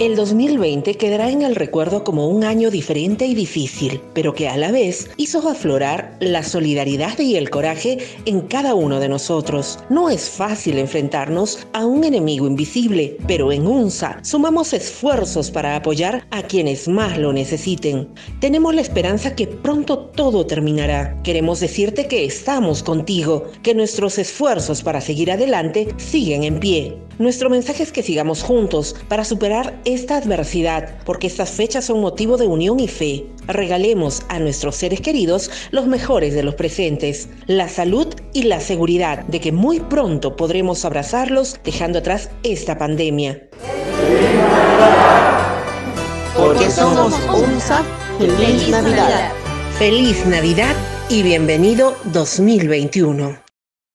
El 2020 quedará en el recuerdo como un año diferente y difícil, pero que a la vez hizo aflorar la solidaridad y el coraje en cada uno de nosotros. No es fácil enfrentarnos a un enemigo invisible, pero en UNSA sumamos esfuerzos para apoyar a quienes más lo necesiten. Tenemos la esperanza que pronto todo terminará. Queremos decirte que estamos contigo, que nuestros esfuerzos para seguir adelante siguen en pie. Nuestro mensaje es que sigamos juntos para superar esta adversidad, porque estas fechas son motivo de unión y fe. Regalemos a nuestros seres queridos los mejores de los presentes, la salud y la seguridad de que muy pronto podremos abrazarlos dejando atrás esta pandemia. Porque somos UNSA, feliz Navidad. Feliz Navidad y bienvenido 2021.